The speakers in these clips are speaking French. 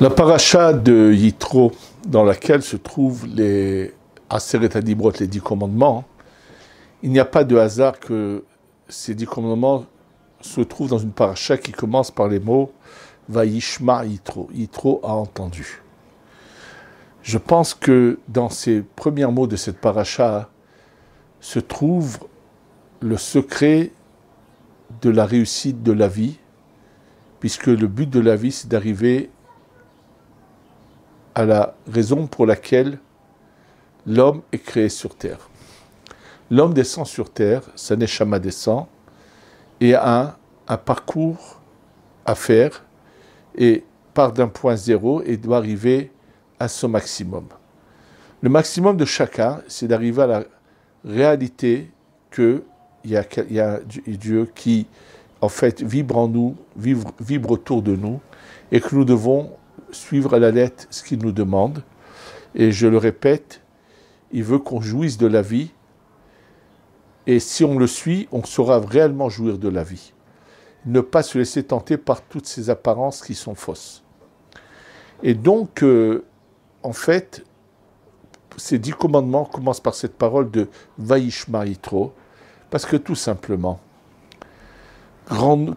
La paracha de Yitro, dans laquelle se trouvent les Aseret Adibrot, les dix commandements, il n'y a pas de hasard que ces dix commandements se trouvent dans une paracha qui commence par les mots Vaishma Yitro. Yitro a entendu. Je pense que dans ces premiers mots de cette paracha se trouve le secret de la réussite de la vie, puisque le but de la vie, c'est d'arriver à la raison pour laquelle l'homme est créé sur terre. L'homme descend sur terre, sa neshama descend, et a un, parcours à faire, et part d'un point zéro et doit arriver à son maximum. Le maximum de chacun, c'est d'arriver à la réalité qu'il y, a, y a Dieu qui, en fait, vibre en nous, vibre, vibre autour de nous, et que nous devons suivre à la lettre ce qu'il nous demande. Et je le répète, il veut qu'on jouisse de la vie. Et si on le suit, on saura réellement jouir de la vie. Ne pas se laisser tenter par toutes ces apparences qui sont fausses. Et donc, euh, en fait, ces dix commandements commencent par cette parole de Vaishma Yitro, parce que tout simplement,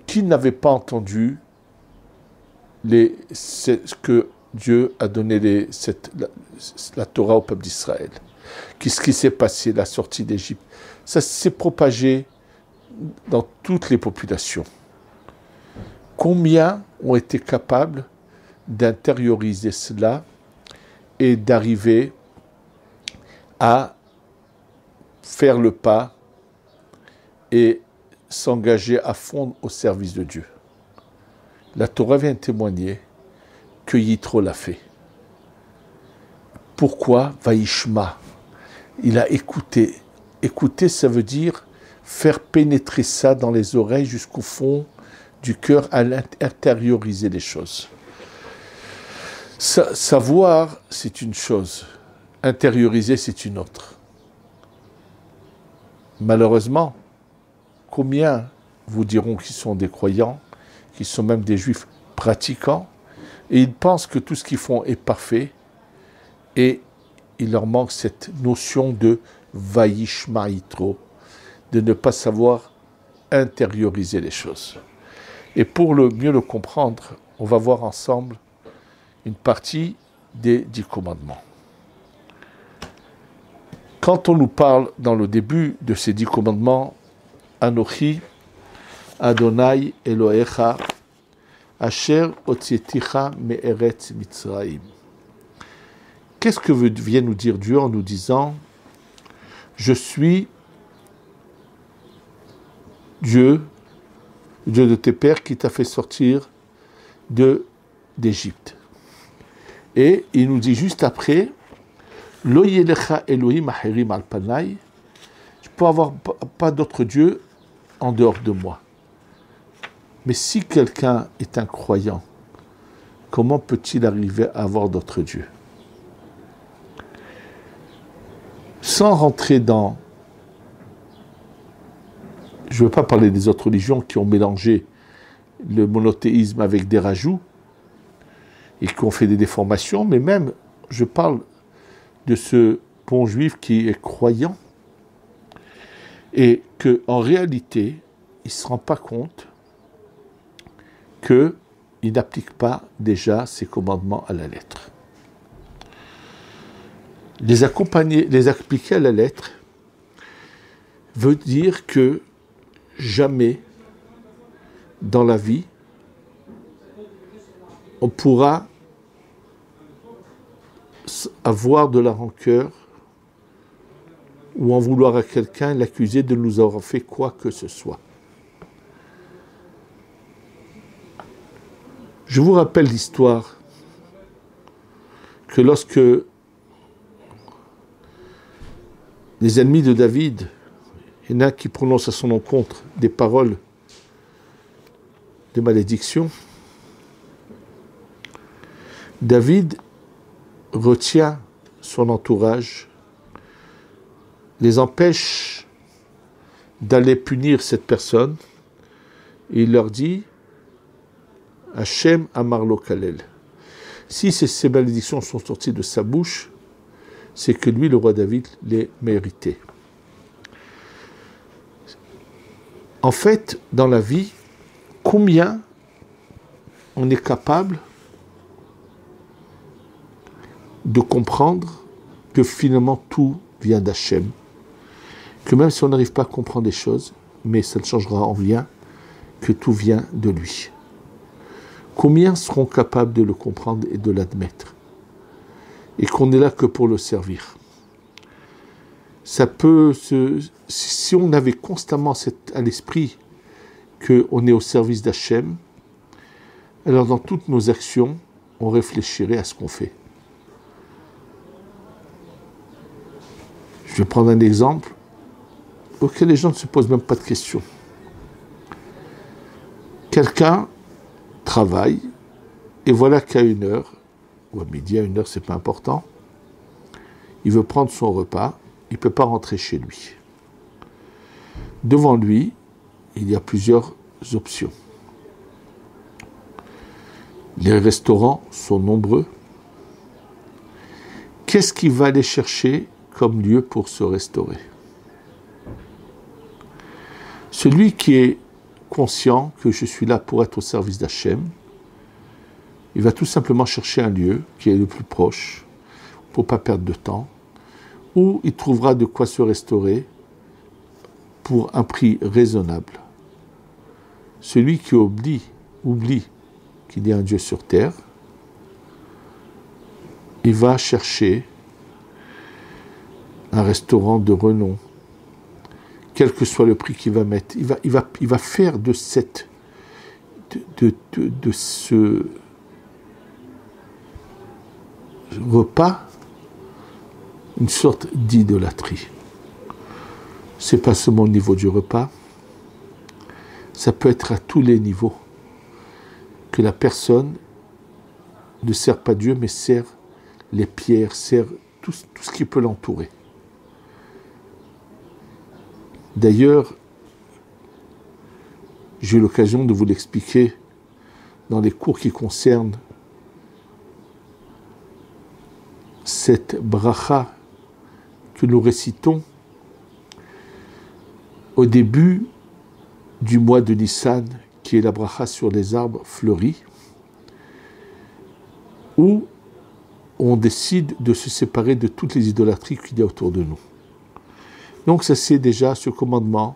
qui n'avait pas entendu les, ce que Dieu a donné les, cette, la, Torah au peuple d'Israël. Qu'est-ce qui s'est passé, la sortie d'Égypte? Ça s'est propagé dans toutes les populations. Combien ont été capables d'intérioriser cela et d'arriver à faire le pas et s'engager à fond au service de Dieu? La Torah vient témoigner que Yitro l'a fait. Pourquoi Vaishma? Il a écouté. Écouter, ça veut dire faire pénétrer ça dans les oreilles jusqu'au fond du cœur, à intérioriser les choses. savoir, c'est une chose. Intérioriser, c'est une autre. Malheureusement, combien vous diront qu'ils sont des croyants qui sont même des juifs pratiquants, et ils pensent que tout ce qu'ils font est parfait, et il leur manque cette notion de vaishmaitro, de ne pas savoir intérioriser les choses. Et pour le mieux le comprendre, on va voir ensemble une partie des dix commandements. Quand on nous parle dans le début de ces dix commandements, Anochi, Adonai Elohecha, Asher Otzieticha Me'eretz Mitzraim. Qu'est-ce que vient nous dire Dieu en nous disant Je suis Dieu, Dieu de tes pères qui t'a fait sortir de d'Égypte. Et il nous dit juste après Lo Elohim aherim al peux avoir pas d'autre Dieu en dehors de moi. Mais si quelqu'un est un croyant, comment peut-il arriver à avoir d'autres dieux? Sans rentrer dans... Je ne veux pas parler des autres religions qui ont mélangé le monothéisme avec des rajouts et qui ont fait des déformations, mais même, je parle de ce bon juif qui est croyant et qu'en réalité, il ne se rend pas compte qu'il n'applique pas déjà ses commandements à la lettre. Les accompagner, les appliquer à la lettre veut dire que jamais dans la vie on pourra avoir de la rancœur ou en vouloir à quelqu'un l'accuser de nous avoir fait quoi que ce soit. Je vous rappelle l'histoire que lorsque les ennemis de David, il y en a qui prononcent à son encontre des paroles de malédiction, David retient son entourage, les empêche d'aller punir cette personne, et il leur dit Hachem Amarlo Kalel. Si ces, malédictions sont sorties de sa bouche, c'est que lui, le roi David, les méritait. En fait, dans la vie, combien on est capable de comprendre que finalement tout vient d'Hachem, que même si on n'arrive pas à comprendre des choses, mais ça ne changera en rien, que tout vient de lui. Combien seront capables de le comprendre et de l'admettre? Et qu'on n'est là que pour le servir. Ça peut se. Si on avait constamment à l'esprit qu'on est au service d'Hachem, alors dans toutes nos actions, on réfléchirait à ce qu'on fait. Je vais prendre un exemple auquel les gens ne se posent même pas de questions. Quelqu'un travaille et voilà qu'à une heure, ou à midi, à une heure, c'est pas important, il veut prendre son repas, il ne peut pas rentrer chez lui. Devant lui, il y a plusieurs options. Les restaurants sont nombreux. Qu'est-ce qu'il va aller chercher comme lieu pour se restaurer? Celui qui est conscient que je suis là pour être au service d'Hachem, il va tout simplement chercher un lieu qui est le plus proche pour pas perdre de temps, où il trouvera de quoi se restaurer pour un prix raisonnable. Celui qui oublie, oublie qu'il y a un Dieu sur terre, il va chercher un restaurant de renom, quel que soit le prix qu'il va mettre. Il va, il va, il va faire de, cette, de, de, de ce repas une sorte d'idolâtrie. C'est pas seulement au niveau du repas, ça peut être à tous les niveaux que la personne ne sert pas Dieu, mais sert les pierres, sert tout, tout ce qui peut l'entourer. D'ailleurs, j'ai eu l'occasion de vous l'expliquer dans les cours qui concernent cette bracha que nous récitons au début du mois de Nissan, qui est la bracha sur les arbres fleuris, où on décide de se séparer de toutes les idolâtries qu'il y a autour de nous. Donc ça c'est déjà ce commandement.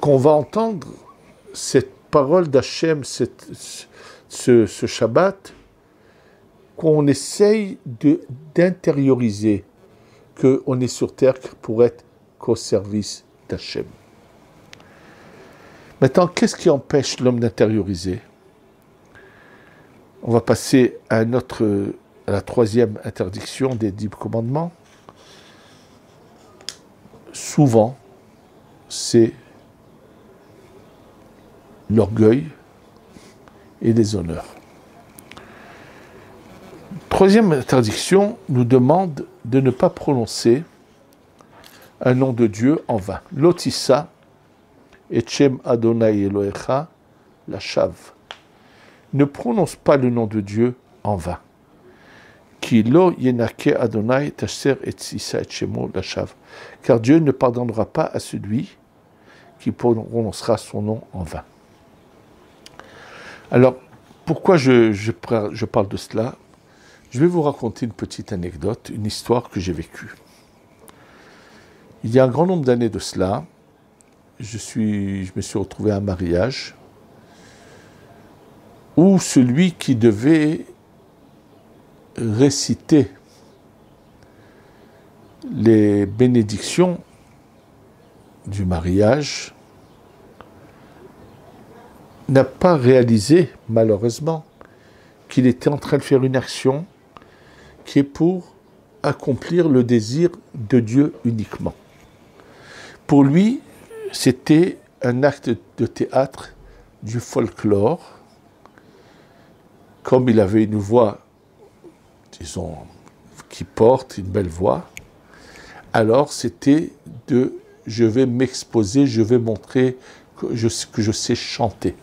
Qu'on va entendre cette parole d'Hachem, ce, ce Shabbat, qu'on essaye d'intérioriser qu'on est sur terre pour être qu'au service d'Hachem. Maintenant, qu'est-ce qui empêche l'homme d'intérioriser? On va passer à, notre, à la troisième interdiction des dix commandements. Souvent, c'est l'orgueil et les honneurs. Troisième interdiction nous demande de ne pas prononcer un nom de Dieu en vain. Lotissa, Echem Adonai Elohecha, la chave. Ne prononce pas le nom de Dieu en vain. Car Dieu ne pardonnera pas à celui qui prononcera son nom en vain. Alors, pourquoi je, parle de cela? Je vais vous raconter une petite anecdote, une histoire que j'ai vécue. Il y a un grand nombre d'années de cela, je, je me suis retrouvé à un mariage où celui qui devait réciter les bénédictions du mariage n'a pas réalisé, malheureusement, qu'il était en train de faire une action qui est pour accomplir le désir de Dieu uniquement. Pour lui, c'était un acte de théâtre du folklore. Comme il avait une voix, disons, qui porte une belle voix, alors c'était de je vais m'exposer, je vais montrer que je, que je sais chanter.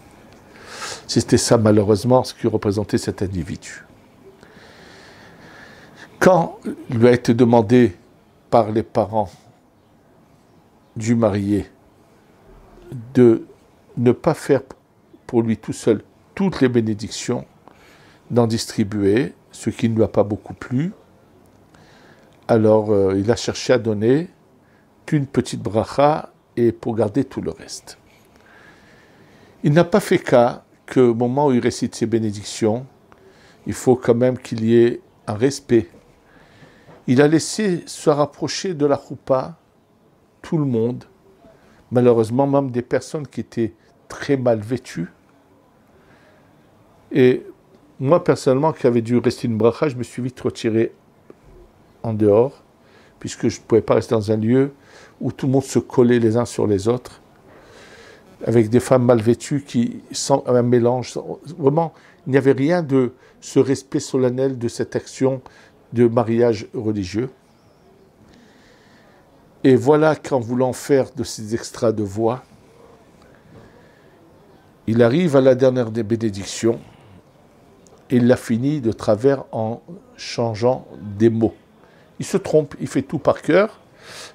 C'était ça malheureusement ce qui représentait cet individu. Quand lui a été demandé par les parents du marié de ne pas faire pour lui tout seul toutes les bénédictions, d'en distribuer, ce qui ne lui a pas beaucoup plu, alors euh, il a cherché à donner qu'une petite bracha et pour garder tout le reste. Il n'a pas fait cas qu'au moment où il récite ses bénédictions, il faut quand même qu'il y ait un respect. Il a laissé se rapprocher de la choupa tout le monde, malheureusement même des personnes qui étaient très mal vêtues. Et moi personnellement, qui avait dû rester une bracha, je me suis vite retiré en dehors, puisque je ne pouvais pas rester dans un lieu où tout le monde se collait les uns sur les autres, avec des femmes mal vêtues qui, sont un mélange, vraiment, il n'y avait rien de ce respect solennel de cette action de mariage religieux. Et voilà qu'en voulant faire de ces extras de voix, il arrive à la dernière des bénédictions et il l'a fini de travers en changeant des mots. Il se trompe, il fait tout par cœur,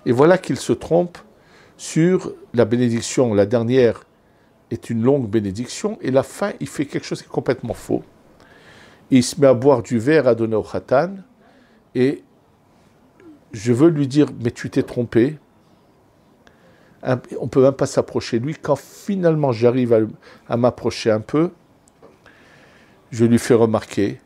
et voilà qu'il se trompe sur la bénédiction. La dernière est une longue bénédiction, et la fin, il fait quelque chose qui est complètement faux. Il se met à boire du verre à donner au khatan, et je veux lui dire, mais tu t'es trompé. On peut même pas s'approcher de lui. Quand finalement j'arrive à m'approcher un peu, je lui fais remarquer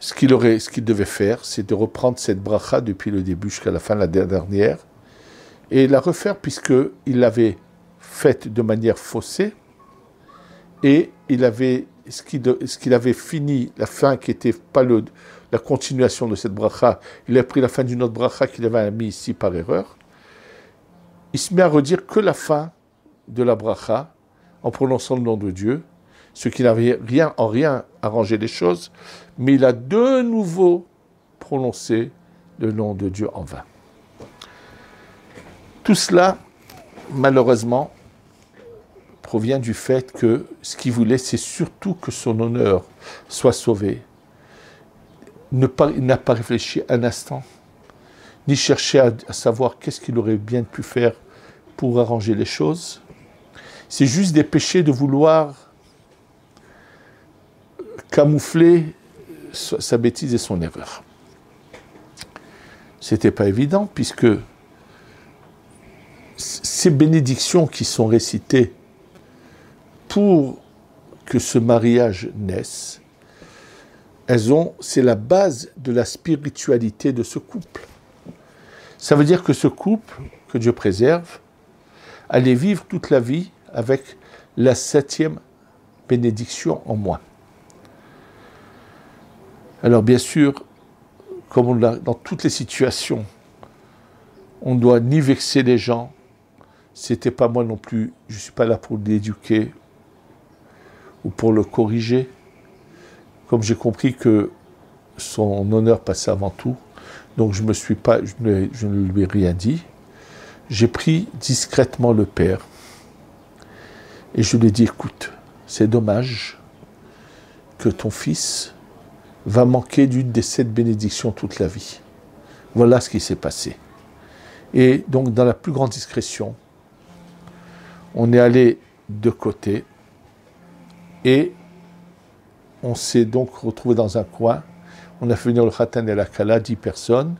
ce qu'il aurait, ce qu'il devait faire, c'est de reprendre cette bracha depuis le début jusqu'à la fin de la dernière et la refaire puisqu'il l'avait faite de manière faussée et il avait ce qu'il avait fini, la fin qui n'était pas la continuation de cette bracha, il a pris la fin d'une autre bracha qu'il avait mis ici par erreur. Il se met à redire que la fin de la bracha en prononçant le nom de Dieu ce qui n'avait rien, en rien arrangé les choses, mais il a de nouveau prononcé le nom de Dieu en vain. Tout cela, malheureusement, provient du fait que ce qu'il voulait, c'est surtout que son honneur soit sauvé. il n'a pas réfléchi un instant, ni cherché à, à savoir qu'est-ce qu'il aurait bien pu faire pour arranger les choses. C'est juste des péchés de vouloir camoufler sa bêtise et son erreur. C'était pas évident puisque ces bénédictions qui sont récitées pour que ce mariage naisse, elles ont, c'est la base de la spiritualité de ce couple. Ça veut dire que ce couple, que Dieu préserve, allait vivre toute la vie avec la septième bénédiction en moins. Alors bien sûr, comme dans toutes les situations, on ne doit ni vexer les gens. C'était pas moi non plus. Je suis pas là pour l'éduquer ou pour le corriger. Comme j'ai compris que son honneur passait avant tout, donc je me suis pas, ne, je ne lui ai rien dit. J'ai pris discrètement le père et je lui ai dit écoute, c'est dommage que ton fils va manquer d'une des sept bénédictions toute la vie. Voilà ce qui s'est passé. Et donc, dans la plus grande discrétion, on est allé de côté et on s'est donc retrouvé dans un coin. On a fait venir le Khatan et la Kala, dix personnes,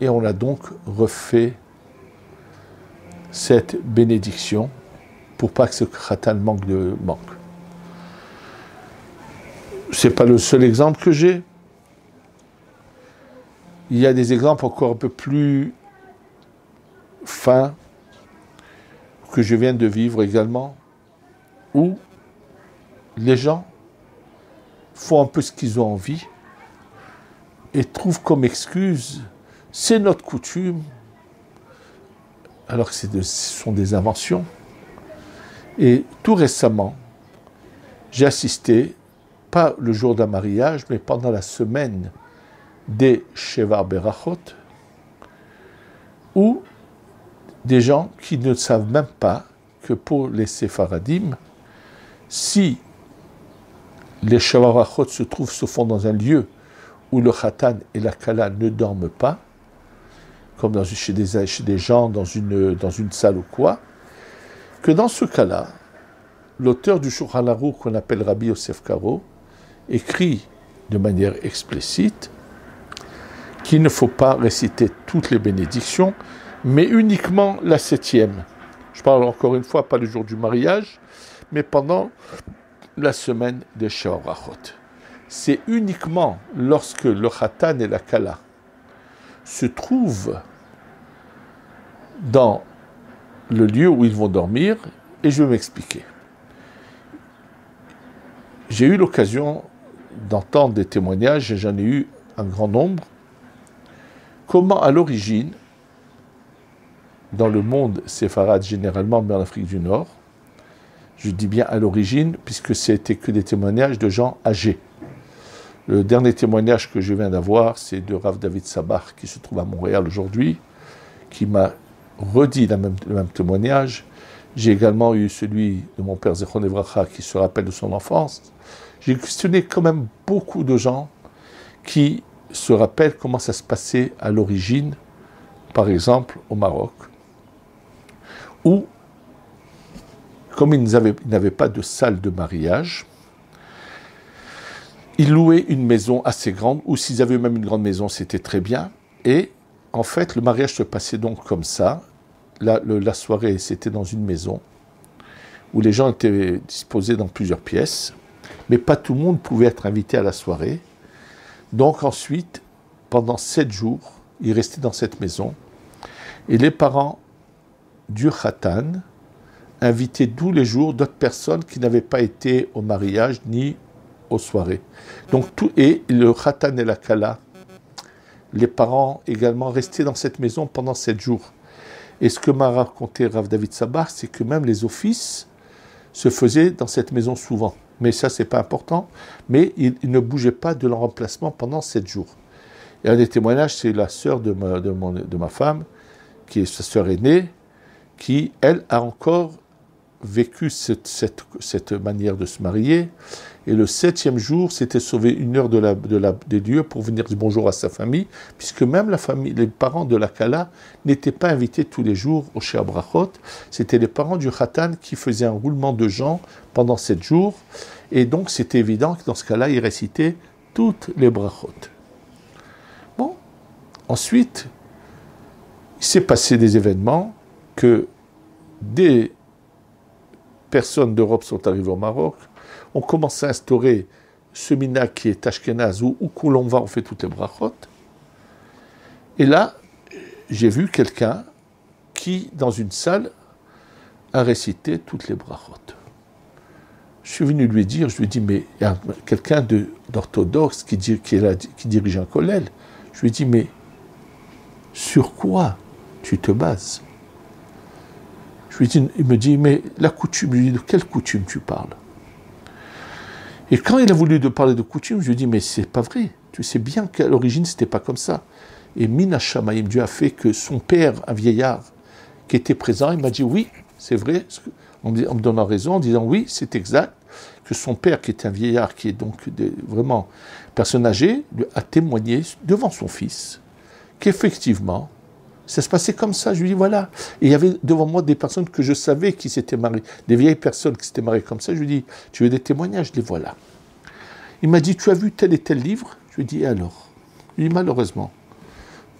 et on a donc refait cette bénédiction pour pas que ce Khatan manque de manque c'est pas le seul exemple que j'ai. Il y a des exemples encore un peu plus fins que je viens de vivre également, où les gens font un peu ce qu'ils ont envie et trouvent comme excuse, c'est notre coutume, alors que ce sont des inventions. Et tout récemment, j'ai assisté pas le jour d'un mariage, mais pendant la semaine des Shevar Berachot, où des gens qui ne savent même pas que pour les Séfaradim, si les shavarachot se trouvent font dans un lieu où le khatan et la kala ne dorment pas, comme chez, des, gens dans une, dans une salle ou quoi, que dans ce cas-là, l'auteur du Shulchan qu'on appelle Rabbi Yosef Karo écrit de manière explicite qu'il ne faut pas réciter toutes les bénédictions, mais uniquement la septième. Je parle encore une fois, pas le jour du mariage, mais pendant la semaine des Shaorachot. C'est uniquement lorsque le Khatan et la Kala se trouvent dans le lieu où ils vont dormir, et je vais m'expliquer. J'ai eu l'occasion d'entendre des témoignages, j'en ai eu un grand nombre, comment à l'origine, dans le monde séfarade généralement, mais en Afrique du Nord, je dis bien à l'origine, puisque c'était que des témoignages de gens âgés. Le dernier témoignage que je viens d'avoir, c'est de Rav David Sabah, qui se trouve à Montréal aujourd'hui, qui m'a redit le même témoignage. J'ai également eu celui de mon père Zechon Evracha, qui se rappelle de son enfance. J'ai questionné quand même beaucoup de gens qui se rappellent comment ça se passait à l'origine, par exemple au Maroc, où, comme ils n'avaient pas de salle de mariage, ils louaient une maison assez grande, ou s'ils avaient même une grande maison, c'était très bien. Et en fait, le mariage se passait donc comme ça. La, la soirée, c'était dans une maison où les gens étaient disposés dans plusieurs pièces mais pas tout le monde pouvait être invité à la soirée. Donc ensuite, pendant sept jours, il restait dans cette maison. Et les parents du Khatan invitaient tous les jours d'autres personnes qui n'avaient pas été au mariage ni aux soirées. Donc tout, et le Khatan et la Kala, les parents également restaient dans cette maison pendant sept jours. Et ce que m'a raconté Rav David Sabah, c'est que même les offices se faisaient dans cette maison souvent mais ça, c'est pas important. Mais il, ne bougeait pas de l'emplacement pendant sept jours. Et un des témoignages, c'est la sœur de ma, de ma femme, qui est sa sœur aînée, qui, elle, a encore vécu cette, cette, cette, manière de se marier. Et le septième jour, c'était sauver une heure de la, de la, des lieux pour venir dire bonjour à sa famille, puisque même les parents de la Kala n'étaient pas invités tous les jours au Shea Brachot. C'était les parents du Khatan qui faisaient un roulement de gens pendant sept jours. Et donc, c'était évident que dans ce cas-là, ils récitaient toutes les Brachot. Bon, ensuite, il s'est passé des événements que des personnes d'Europe sont arrivées au Maroc, on commence à instaurer ce mina qui est Ashkenaz, où, l'on va, on fait toutes les brachot. Et là, j'ai vu quelqu'un qui, dans une salle, a récité toutes les brachot. Je suis venu lui dire, je lui ai dit, mais il y a quelqu'un d'orthodoxe qui dirige un collège. Je lui ai dit, mais sur quoi tu te bases? Il me dit, mais la coutume, je lui dis, de quelle coutume tu parles? Et quand il a voulu de parler de coutume, je lui ai dit, mais c'est pas vrai. Tu sais bien qu'à l'origine, c'était pas comme ça. Et Mina Dieu a fait que son père, un vieillard, qui était présent, il m'a dit, oui, c'est vrai, en me donnant raison, en disant, oui, c'est exact, que son père, qui était un vieillard, qui est donc vraiment personne âgée, a témoigné devant son fils qu'effectivement, ça se passait comme ça. Je lui dis voilà. Et il y avait devant moi des personnes que je savais qui s'étaient mariées, des vieilles personnes qui s'étaient mariées comme ça. Je lui dis tu veux des témoignages? Les voilà. Il m'a dit tu as vu tel et tel livre? Je lui dis alors? Il dit malheureusement,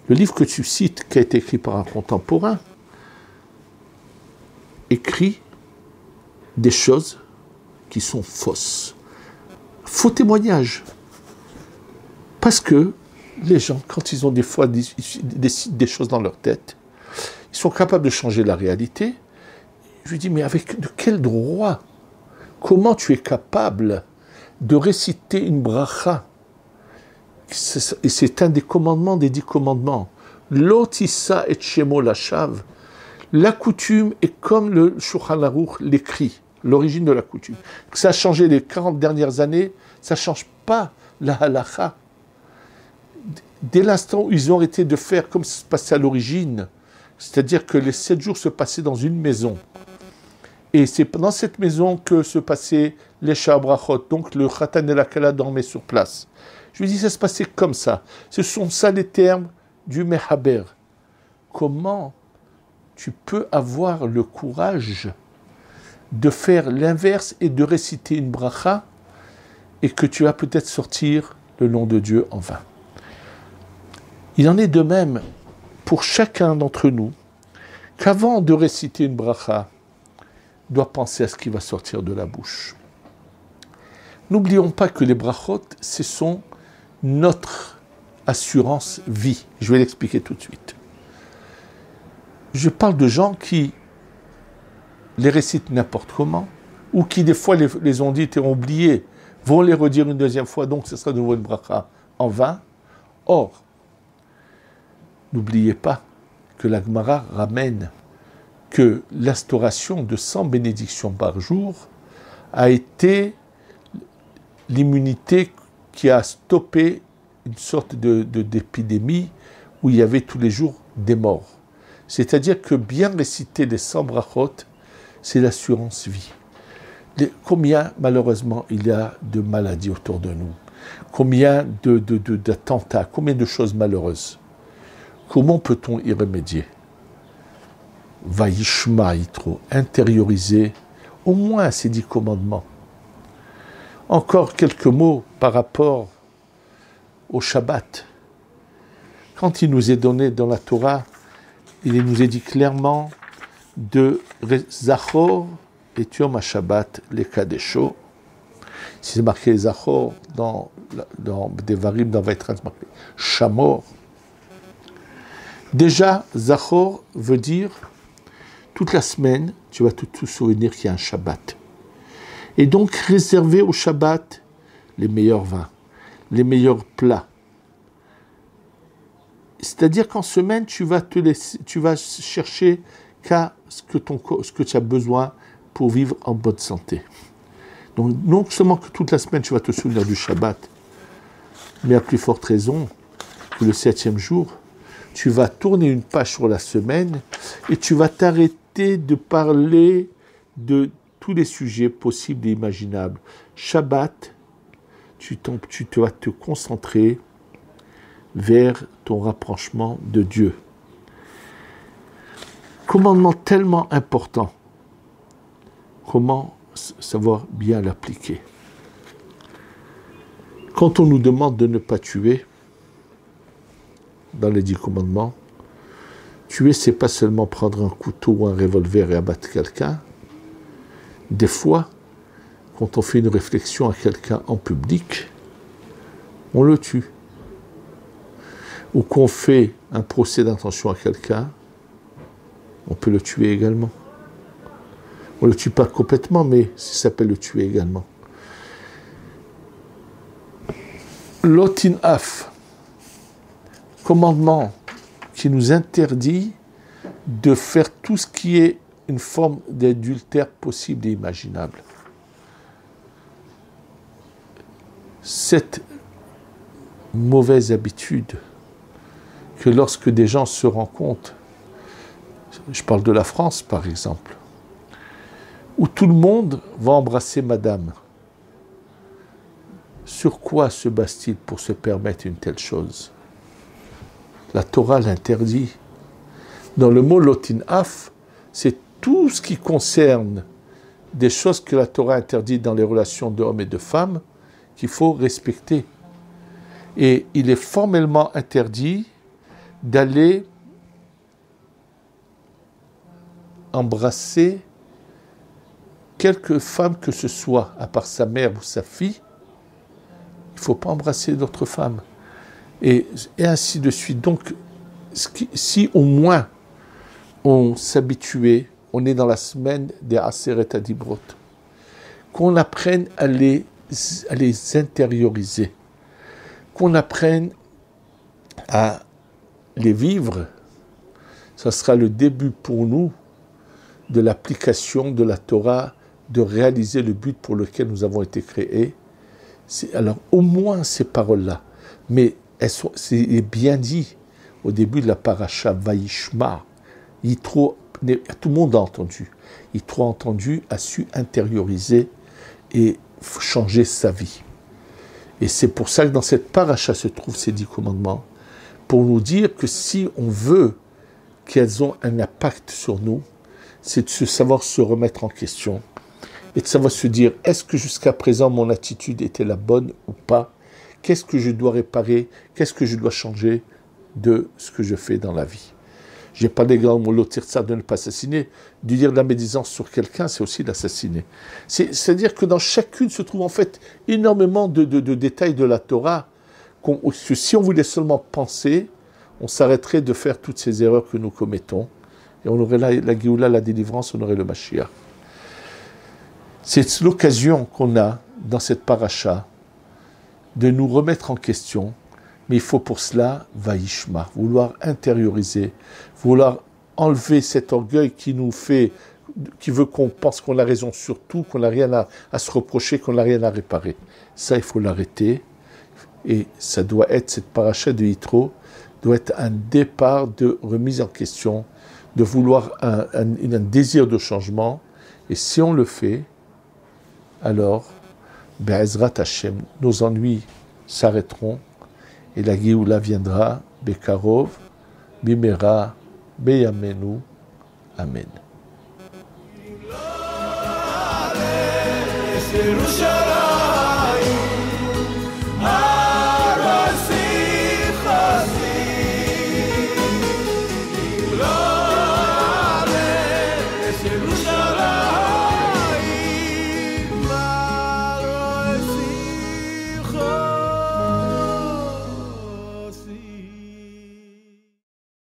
le livre que tu cites, qui a été écrit par un contemporain, écrit des choses qui sont fausses. Faux témoignages. Parce que les gens, quand ils ont des fois des choses dans leur tête, ils sont capables de changer la réalité. Je lui dis, mais avec de quel droit? Comment tu es capable de réciter une bracha? Et c'est un des commandements des dix commandements. L'otissa et shemo la La coutume est comme le Shulchan Aruch l'écrit, l'origine de la coutume. ça a changé les 40 dernières années, ça ne change pas la halacha dès l'instant où ils ont arrêté de faire comme ça se passait à l'origine, c'est-à-dire que les sept jours se passaient dans une maison, Et c'est dans cette maison que se passaient les Shabrachot. Donc le Khatan et la Kala dormaient sur place. Je lui dis, ça se passait comme ça. Ce sont ça les termes du Mehaber. Comment tu peux avoir le courage de faire l'inverse et de réciter une bracha et que tu vas peut-être sortir le nom de Dieu en vain? Il en est de même pour chacun d'entre nous qu'avant de réciter une bracha, doit penser à ce qui va sortir de la bouche. N'oublions pas que les brachot, ce sont notre assurance vie. Je vais l'expliquer tout de suite. Je parle de gens qui les récitent n'importe comment, ou qui des fois les, ont dites et ont oublié, vont les redire une deuxième fois, donc ce sera de nouveau une bracha en vain. Or, n'oubliez pas que la Gemara ramène que l'instauration de 100 bénédictions par jour a été l'immunité qui a stoppé une sorte de, d'épidémie où il y avait tous les jours des morts. C'est-à-dire que bien réciter les 100 brachot, c'est l'assurance vie. combien, malheureusement, il y a de maladies autour de nous? Combien de, d'attentats? Combien de choses malheureuses? Comment peut-on y remédier? Vaishma Yitro, intérioriser au moins ces dix commandements. Encore quelques mots par rapport au Shabbat. Quand il nous est donné dans la Torah, il nous est dit clairement de Zachor et Yom Shabbat, les Kadesho. Si c'est marqué Zachor dans, dans des varim, dans Vaitran, c'est marqué Shamor. Déjà, Zachor veut dire toute la semaine, tu vas te souvenir qu'il y a un Shabbat. Et donc réserver au Shabbat les meilleurs vins, les meilleurs plats. C'est-à-dire qu'en semaine, tu vas, te laisser, tu vas chercher qu'à ce que, ton, ce que tu as besoin pour vivre en bonne santé. Donc non seulement que toute la semaine, tu vas te souvenir du Shabbat, mais à plus forte raison que le septième jour, tu vas tourner une page sur la semaine et tu vas t'arrêter de parler de tous les sujets possibles et imaginables. Shabbat, tu, dois te concentrer vers ton rapprochement de Dieu. Commandement tellement important. Comment savoir bien l'appliquer? Quand on nous demande de ne pas tuer, dans les dix commandements, tuer, c'est pas seulement prendre un couteau ou un revolver et abattre quelqu'un. Des fois, quand on fait une réflexion à quelqu'un en public, on le tue. Ou qu'on fait un procès d'intention à quelqu'un, on peut le tuer également. On ne le tue pas complètement, mais ça peut le tuer également. Lotin af, commandement qui nous interdit de faire tout ce qui est une forme d'adultère possible et imaginable. Cette mauvaise habitude que lorsque des gens se rencontrent, je parle de la France par exemple, où tout le monde va embrasser madame, sur quoi se base-t-il pour se permettre une telle chose? La Torah l'interdit. Dans le mot lotin af, c'est tout ce qui concerne des choses que la Torah interdit dans les relations d'hommes et de femmes qu'il faut respecter. Et il est formellement interdit d'aller embrasser quelque femme que ce soit, à part sa mère ou sa fille, il ne faut pas embrasser d'autres femmes et, ainsi de suite. Donc, si au moins on s'habituait, on est dans la semaine des Aseret Adibrot, qu'on apprenne à les, à les intérioriser, qu'on apprenne à les vivre, ça sera le début pour nous de l'application de la Torah, de réaliser le but pour lequel nous avons été créés. Alors au moins ces paroles-là, mais c'est bien dit au début de la paracha Vaishma, tout le monde a entendu. Yitro a entendu, a su intérioriser et changer sa vie. Et c'est pour ça que dans cette paracha se trouvent ces dix commandements, pour nous dire que si on veut qu'elles ont un impact sur nous, c'est de savoir se remettre en question et de savoir se dire est-ce que jusqu'à présent mon attitude était la bonne ou pas? Qu'est-ce que je dois réparer? Qu'est-ce que je dois changer de ce que je fais dans la vie? J'ai pas d'exemple mot ça de ne pas assassiner. De dire de la médisance sur quelqu'un, c'est aussi l'assassiner. C'est-à-dire que dans chacune se trouve en fait énormément de, détails de la Torah. que si on voulait seulement penser, on s'arrêterait de faire toutes ces erreurs que nous commettons. Et on aurait la, la la délivrance, on aurait le Mashiach. C'est l'occasion qu'on a dans cette paracha de nous remettre en question, mais il faut pour cela, vaishma, vouloir intérioriser, vouloir enlever cet orgueil qui nous fait, qui veut qu'on pense qu'on a raison sur tout, qu'on n'a rien à, se reprocher, qu'on n'a rien à réparer. Ça, il faut l'arrêter. Et ça doit être, cette paracha de Yitro, doit être un départ de remise en question, de vouloir un, un désir de changement. Et si on le fait, alors, Be'ezrat Hashem, nos ennuis s'arrêteront et la Géoula viendra, Bekarov, Bimera, Beyamenu. Amen. Amen.